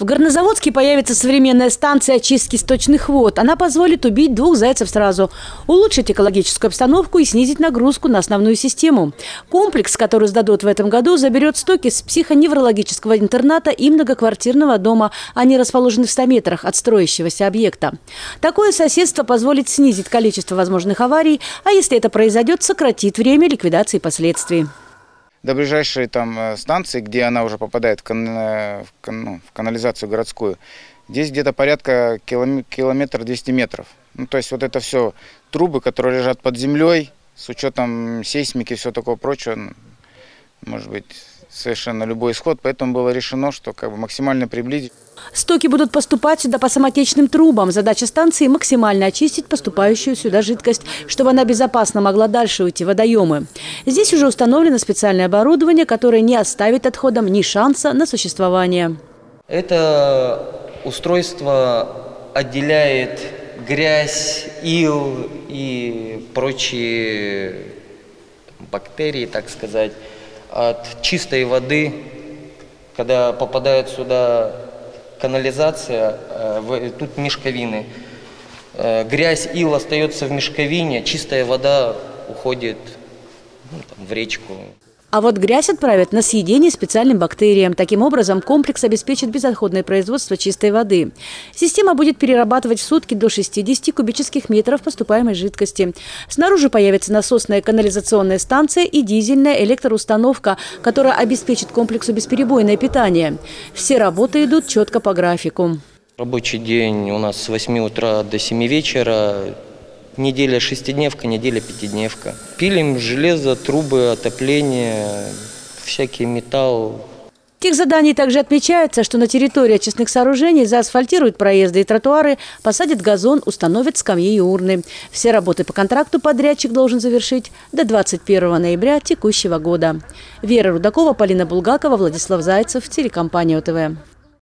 В Горнозаводске появится современная станция очистки сточных вод. Она позволит убить двух зайцев сразу, улучшить экологическую обстановку и снизить нагрузку на основную систему. Комплекс, который сдадут в этом году, заберет стоки с психоневрологического интерната и многоквартирного дома. Они расположены в 100 метрах от строящегося объекта. Такое соседство позволит снизить количество возможных аварий, а если это произойдет, сократит время ликвидации последствий до ближайшей там э, станции, где она уже попадает в, кан, э, в, кан, ну, в канализацию городскую, здесь где-то порядка километр, километр 200 метров. Ну, то есть вот это все трубы, которые лежат под землей, с учетом сейсмики и все такого прочего, может быть, совершенно любой исход. Поэтому было решено, что как бы максимально приблизить. Стоки будут поступать сюда по самотечным трубам. Задача станции – максимально очистить поступающую сюда жидкость, чтобы она безопасно могла дальше уйти в водоемы. Здесь уже установлено специальное оборудование, которое не оставит отходам ни шанса на существование. Это устройство отделяет грязь, ил и прочие бактерии, так сказать, от чистой воды, когда попадает сюда канализация, э, тут мешковины. Э, грязь, ил остается в мешковине, чистая вода уходит ну, там, в речку. А вот грязь отправят на съедение специальным бактериям. Таким образом, комплекс обеспечит безотходное производство чистой воды. Система будет перерабатывать в сутки до 60 кубических метров поступаемой жидкости. Снаружи появится насосная канализационная станция и дизельная электроустановка, которая обеспечит комплексу бесперебойное питание. Все работы идут четко по графику. Рабочий день у нас с 8 утра до 7 вечера. Неделя шестидневка, неделя пятидневка. Пилим железо, трубы, отопление, всякий металл. В тех заданий также отмечается, что на территории очистных сооружений заасфальтируют проезды и тротуары, посадят газон, установят скамьи и урны. Все работы по контракту подрядчик должен завершить до 21 ноября текущего года. Вера Рудакова, Полина Булгакова, Владислав Зайцев, телекомпания ОТВ.